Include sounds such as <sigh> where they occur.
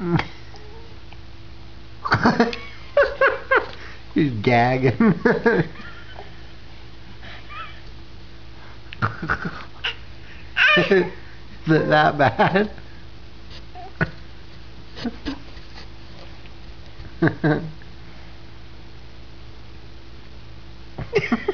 <laughs> He's gagging. <laughs> Is it that bad? <laughs>